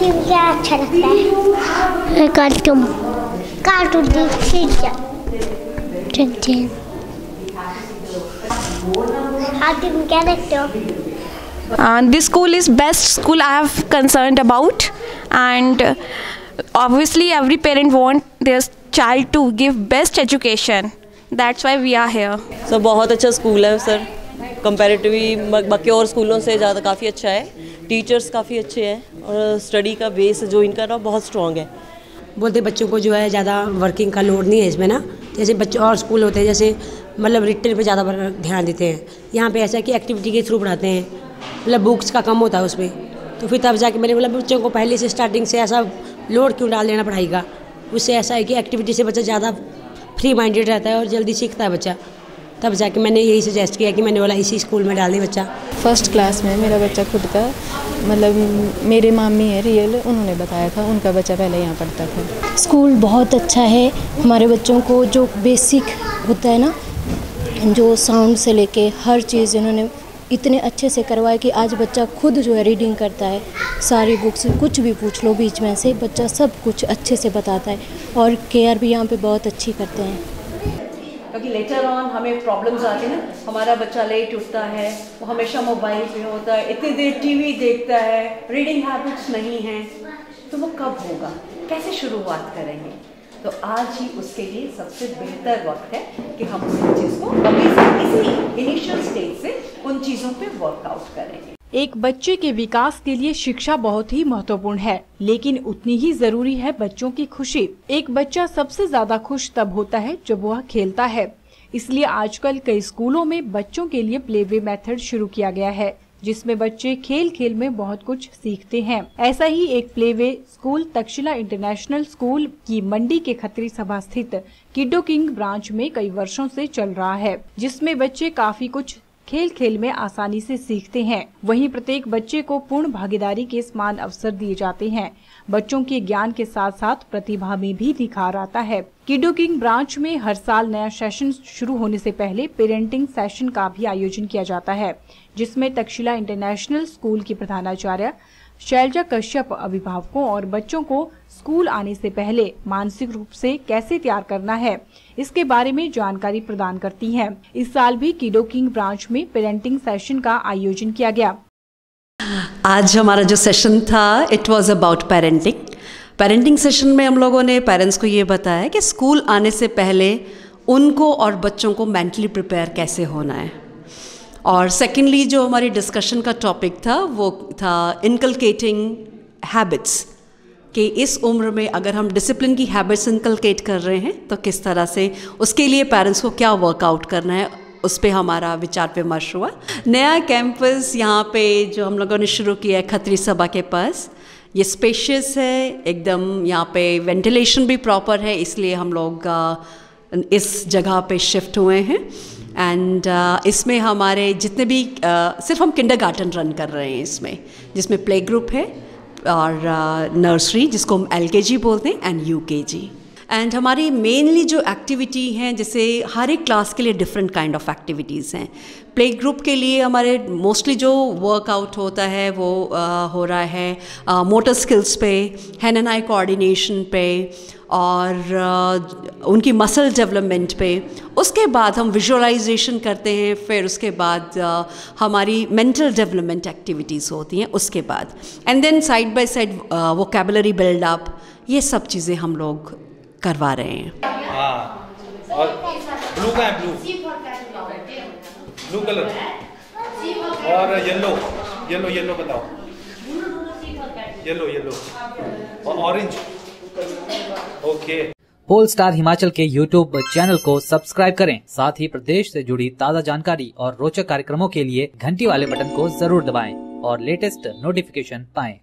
TV क्या अच्छा लगता है कार्टून कार्टून चलते हाँ तुम क्या देखते हो Uh, school is best school I have concerned about, and uh, obviously every parent want their child to give best education. That's why we are here. Sir बहुत अच्छा स्कूल है सर कंपैरेटिवली बाकी और स्कूलों से ज़्यादा काफ़ी अच्छा है टीचर्स काफ़ी अच्छे हैं और स्टडी का बेस जो इनका ना बहुत स्ट्रॉन्ग है। बोलते बच्चों को जो है ज़्यादा वर्किंग का लोड नहीं है इसमें ना। जैसे बच्चे और स्कूल होते हैं, जैसे मतलब रिटर्न पे ज़्यादा ध्यान देते हैं। यहाँ पे ऐसा है कि एक्टिविटी के थ्रू पढ़ाते हैं। मतलब बुक्स का कम होता है उसमें। तो फिर तब जाके मैंने मतलब बच्चों को पहले से स्टार्टिंग से ऐसा लोड क्यों डाल देना पढ़ाई का? उससे ऐसा है कि एक्टिविटी से बच्चा ज़्यादा फ्री माइंडेड रहता है और जल्दी सीखता है बच्चा। तब जाके मैंने यही सजेस्ट किया कि मैंने बोला इसी स्कूल में डाल दें बच्चा। फ़र्स्ट क्लास में मेरा बच्चा खुद का मतलब मेरे मामी है रियल उन्होंने बताया था उनका बच्चा पहले यहाँ पढ़ता था। स्कूल बहुत अच्छा है। हमारे बच्चों को जो बेसिक होता है ना जो साउंड से लेके हर चीज़ इन्होंने इतने अच्छे से करवाया कि आज बच्चा खुद जो है रीडिंग करता है। सारी बुक्स कुछ भी पूछ लो बीच में से बच्चा सब कुछ अच्छे से बताता है और केयर भी यहाँ पे बहुत अच्छी करते हैं। क्योंकि लेटर ऑन हमें प्रॉब्लम्स आते हैं ना। हमारा बच्चा लेट उठता है, वो हमेशा मोबाइल पे होता है, इतनी देर टीवी देखता है रीडिंग हैबिट्स नहीं हैं। तो वो कब होगा? कैसे शुरुआत करेंगे? तो आज ही उसके लिए सबसे बेहतर वक्त है कि हम उस चीज़ को अभी से इसी इनिशियल स्टेज से उन चीज़ों पे वर्कआउट करेंगे। एक बच्चे के विकास के लिए शिक्षा बहुत ही महत्वपूर्ण है, लेकिन उतनी ही ज़रूरी है बच्चों की खुशी। एक बच्चा सबसे ज़्यादा खुश तब होता है जब वह खेलता है। इसलिए आजकल कई स्कूलों में बच्चों के लिए प्ले वे मेथड शुरू किया गया है, जिसमें बच्चे खेल खेल में बहुत कुछ सीखते हैं। ऐसा ही एक playway school Takshashila international school की मंडी के खत्री सभा स्थित किडो किंग ब्रांच में कई वर्षों से चल रहा है, जिसमें बच्चे काफ़ी कुछ खेल खेल में आसानी से सीखते हैं। वहीं प्रत्येक बच्चे को पूर्ण भागीदारी के समान अवसर दिए जाते हैं। बच्चों के ज्ञान के साथ साथ प्रतिभा में भी निखार आता है। किडो किंग ब्रांच में हर साल नया सेशन शुरू होने से पहले पेरेंटिंग सेशन का भी आयोजन किया जाता है, जिसमें तक्षशिला इंटरनेशनल स्कूल की प्रधानाचार्य शैलजा कश्यप अभिभावकों और बच्चों को स्कूल आने से पहले मानसिक रूप से कैसे तैयार करना है, इसके बारे में जानकारी प्रदान करती हैं। इस साल भी किडो किंग ब्रांच में पेरेंटिंग सेशन का आयोजन किया गया। आज हमारा जो सेशन था it was about parenting parenting session में हम लोगों ने पेरेंट्स को ये बताया कि स्कूल आने से पहले उनको और बच्चों को मेंटली प्रिपेयर कैसे होना है। और सेकेंडली जो हमारी डिस्कशन का टॉपिक था, वो था इनकलकेटिंग हैबिट्स कि इस उम्र में अगर हम डिसिप्लिन की हैबिट्स इनकलकेट कर रहे हैं तो किस तरह से उसके लिए पेरेंट्स को क्या वर्कआउट करना है, उस पर हमारा विचार विमर्श हुआ। नया कैंपस यहाँ पे जो हम लोगों ने शुरू किया है खतरी सभा के पास, ये स्पेशियस है, एकदम यहाँ पे वेंटिलेशन भी प्रॉपर है, इसलिए हम लोग इस जगह पे शिफ्ट हुए हैं। एंड uh, इसमें हमारे जितने भी uh, सिर्फ़ हम किंडर गार्डन रन कर रहे हैं इसमें जिसमें प्ले ग्रुप है और नर्सरी uh, जिसको हम एल बोलते हैं एंड यू एंड हमारी मेनली जो एक्टिविटी हैं जैसे हर एक क्लास के लिए डिफरेंट काइंड ऑफ़ एक्टिविटीज़ हैं। प्ले ग्रुप के लिए हमारे मोस्टली जो वर्कआउट होता है वो आ, हो रहा है मोटर स्किल्स पे हैंड एंड आई कोऑर्डिनेशन पे और आ, उनकी मसल डेवलपमेंट पे। उसके बाद हम विजुअलाइजेशन करते हैं फिर उसके बाद आ, हमारी मेंटल डेवलपमेंट एक्टिविटीज़ होती हैं उसके बाद। And then side by side वो कैबलरी बिल्डअप ये सब चीज़ें हम लोग करवा रहे हैं। हाँ। और ब्लू का है ब्लू ब्लू कलर और येलो येलो येलो बताओ। येलो येलो और orange okay pole star Himachal के यूट्यूब चैनल को सब्सक्राइब करें। साथ ही प्रदेश से जुड़ी ताज़ा जानकारी और रोचक कार्यक्रमों के लिए घंटी वाले बटन को ज़रूर दबाएँ और लेटेस्ट नोटिफिकेशन पाएँ।